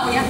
老爷。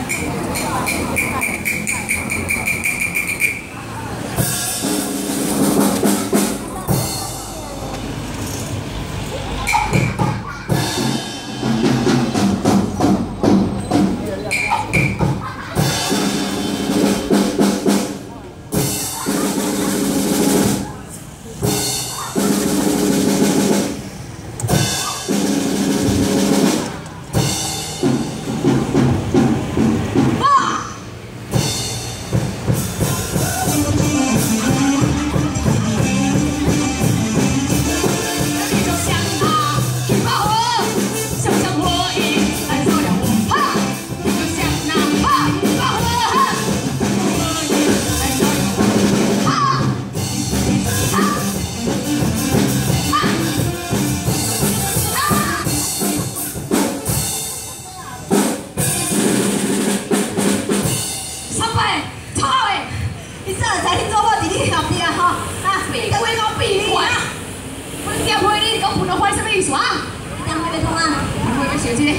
姐，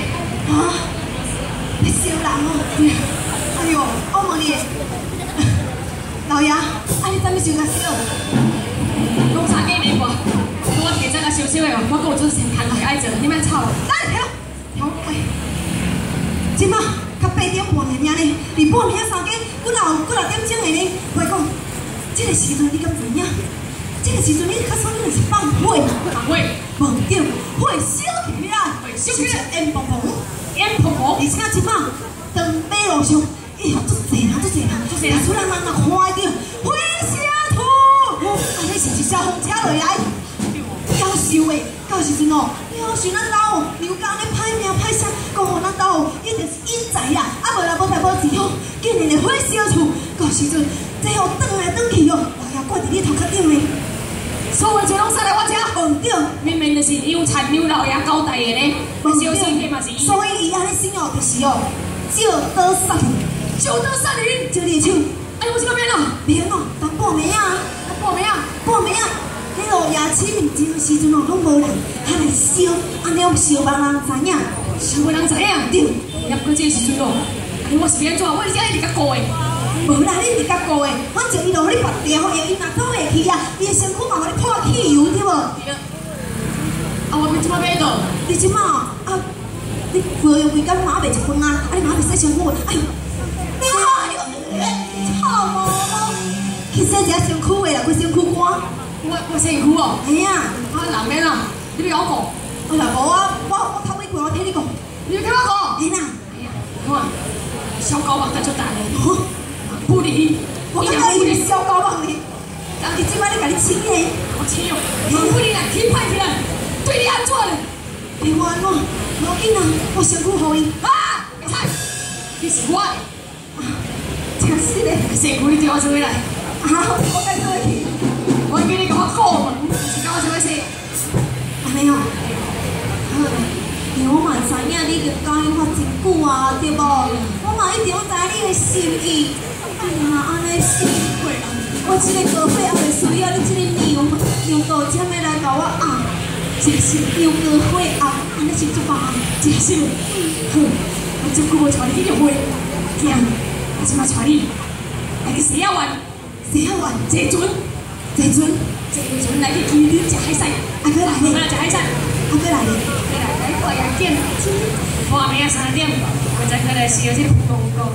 啊，你笑冷啊，哎呦，我冇嘢，老杨，阿你真咪笑得笑，公差给你我，我给这个小姐哦，我跟我先谈了，爱着你们吵，来，好，好，哎，今么，他八点半的呀呢？你半年三更，我老古老点钟的呢？我讲，这个时阵你敢怎样？这个时阵你可说是放火，放火，猛点，火烧。是只烟婆婆，烟婆婆，你听一摆，当马路上一条一贼人，做一人，做贼人，做贼人，人呐看到火烧厝，安尼是只消防车来来，搞笑的，到时阵哦，要选咱老。刘家的歹命歹相，讲好咱到一定是冤仔啦，啊未来无志产，今年的火烧厝，到时阵最好转来转去哦，大家过一日头去议论，所谓这种事来。恩典，明明就是有残留老爷交代的咧，所以伊安尼信哦，就是哦，照刀杀，照刀杀你，照你手。哎，我是干咩啦？免哦，当半名啊，当半名啊，报啊。迄个夜市面前的时阵哦，拢无人，还来烧，安尼烧别人知影，烧别人知影，对。也不，哎，我是免做，我是爱你个哥的。无啦，你是个哥的，我正伊都给你拔掉，伊。姐嘛，啊，你不要回，你妈没结婚啊？你妈，你洗小狗，哎呦，你好，哎呦，哎，好嘛，去洗一只小狗的啦，开小狗馆，我我生小狗哦，哎呀，我男的啦，你不了讲，我男的，啊我我头尾过我听你讲，你要听我讲，哎呀，你看，小狗王在出大理，不理，我讲我屋里小狗王的，让你今晚你赶紧请人，我请人，你不理啦，去派起来，对你要做。另外我，我今日我先去好伊。啊！你是我？啊！真是的，辛苦你叫我做来。啊！我在这里我给你个话讲你，是我什么事？阿妹哦，好嘞，因为我嘛知影你个讲话真久啊，对不？我嘛一定要知你的心意。哎呀，安尼辛苦啦！我这个高血压的需要你这个牛牛豆浆来搞我。谢谢你有个花啊那你去做饭啊谢谢哼我就不会错你的花行我先来找你来个蛇妖玩蛇妖玩这一尊这一尊这一尊来个天天吃海鲜阿哥来了我要吃海鲜阿哥来了我来见海鲜我们要三点了我在这里需要这个广告